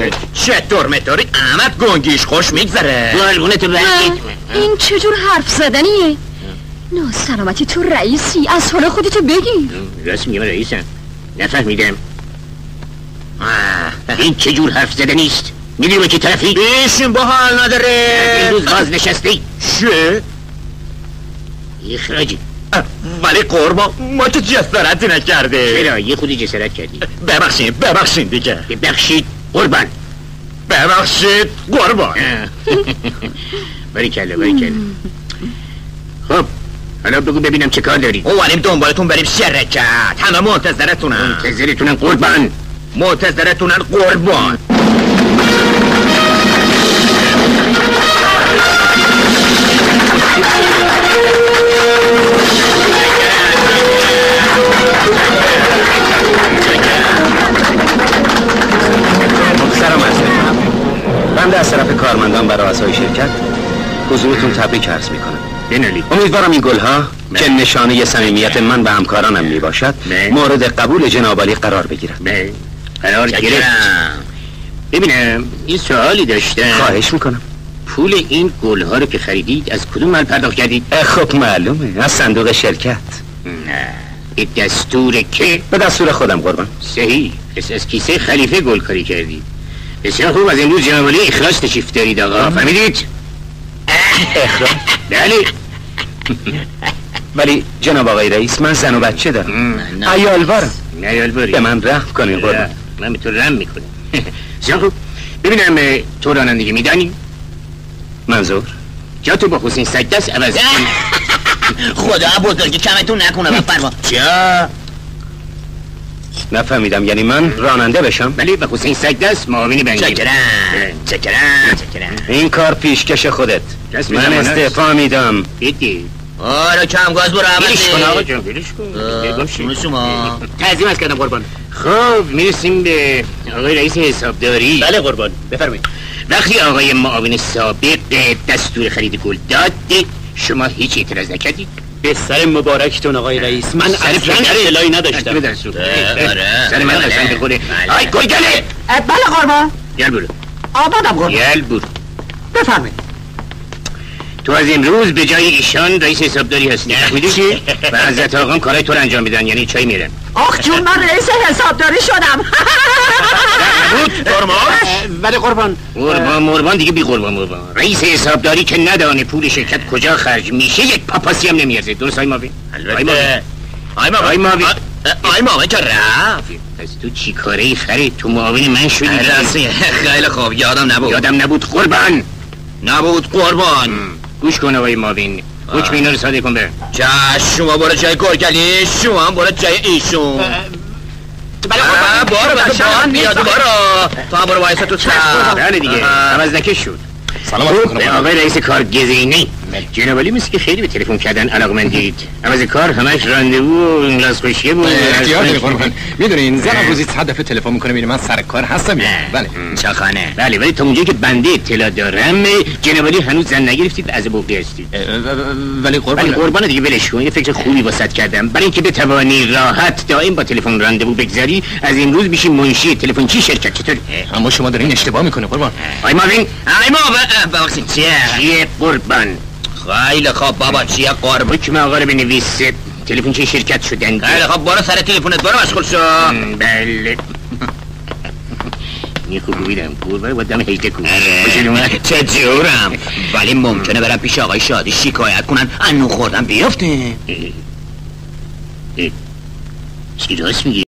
جون چطور مطوری احمد گنگیش خوش میگذره گلگونه تو این چجور حرف زدنیه نه سلامتی تو رئیسی از حال خودتو بگی. راست میگم رئیسم. نفهمیدم. این چجور حرف زدنیست می‌دونی به که طرفی؟ ایشون با حال نداره. این روز باز نشستی چه؟ اخراجی. ولی قربان ما که جسارتی نکرده. چرا؟ یه خودی جسارت کردی. ببخشین ببخشین دیگه. ببخشید. قربان. ببخشید قربان. باری کلا باری کلا خب حالا بگو ببینم چه کار داری. اوانیم دنبالتون بریم شرکت همه منتظرتونن منتظرتونم قربان. منتظرتونن قربان. رؤسای شرکت حضورتون تبریک عرض می‌کنم. بنالی. امیدوارم این گلها که نشانه صمیمیت من و همکارانم می‌باشد نه. مورد قبول جنابالی قرار بگیرد قرار گرفت ببینم این سوالی داشتم. خواهش می‌کنم. پول این گلها رو که خریدید از کدوم مال پرداخت کردید؟ خب معلومه. از صندوق شرکت. نه. به دستور که به دستور خودم قربان. صحیح. پس از کیسه خلیفه گل کاری کردید. بسیار خوب از امروز جناب علی اخراج تشریف دارید آقا. فهمیدید؟ اخراج بله. ولی جناب آقای رئیس من زن و بچه دارم. ایالوارم نه. یالباری به من رحم کنین قربان. من به تو رم می‌کنم. بسیار خوب. ببینم تو رانندگی میدانی؟ منظور؟ جا تو با حسین سکدس عوض خدا بزرگی کمتون نکنه بفرما. چه؟ نفهمیدم. یعنی من راننده بشم؟ ولی به حسین سکدس معاونی بنگیم چکرم. چکرم. چکرم. این کار پیشکش خودت. دست من. استعفا میدم. دیدی آره کم گاز برو بیلش کن عوضی آقا جان بیلش کن. شما تعظیم از کردم قربان. خب می‌رسیم به آقای رئیس حسابداری. بله قربان. بفرمایید. وقتی آقای معاون سابق دستور خرید گل داد شما هیچ اعتراض نکردید؟ به سر مبارکتون آقای رئیس. من سر اصلا. اطلاعی نداشتم. آره. سر من بله. قشنگ بخوره بله. آی گلگله بله قربان. گل برو آمدم قربان. گل برو بفرمایید. تو از امروز به جای ایشان رئیس حسابداری هستی. فهمیدی و حضرت آقام کارای تو انجام میدن یعنی چای میرن آخ جون من رئیس حسابداری شدم. نبود. ولی قربان. قربان مربان دیگه بی قربان مربان رئیس حسابداری که ندانه پول شرکت کجا خرج میشه یک پاپاسی هم نمیارزه. درست های ماوی؟ ماوی. البته. آی ماما آی ماوی. آی ماما که رفت. پس تو چی کاره ای خری تو معاون من شدی خیلی خوب. یادم نبود. یادم نبود. قربان. نبود. قربان. گوش کن آقای ماوین. حکم اینا رو ساده کن بره چش شما برو جای گرگلی شما هم برو جای ایشون. بله آه، برو بچه بچه‌ها، بیاد نیست. برو تو هم برو وایسا تو چپ بله دیگه. عوض نکش شد. سلام آقای رئیس کار گزینی جناب علی مثل که خیلی به تلفن کردن علاقمندید عوض کار همش راندوو و این خوشیه بود اختیار داری قربان می‌دونین زن روزی صد دفعه تلفن می‌کنه میره من سر کار هستم یا؟ بله. چخانه بله ولی تا اونجایی که بنده اطلاع دارم جناب علی هنوز زن نگرفتید از بوقی هستید. ولی قربان. قربان دیگه ولش کن. یه فکر خوبی واسط کردم. برای اینکه بتوانی راحت دائم با تلفن راندوو بگذاری از امروز میشی منشی. تلفن چی شرکت؟ چطور اما شما دارین اشتباه می‌کنه قربان. آی ماوین. ای ما ببخشید. چیه؟ چیه قربان؟ خیلی خوب بابا چیه قرب حکم آقا رو بنویس تلفن چه شرکت شدن خیلی خوب برو سر تلفنت برو مشغول شو بله یه خوب بیدم قربان با دم هیته کن باشه اومد. چه جورم ولی ممکنه برم پیش آقای شادی شکایت کنن انو خوردم اه، چی راست میگی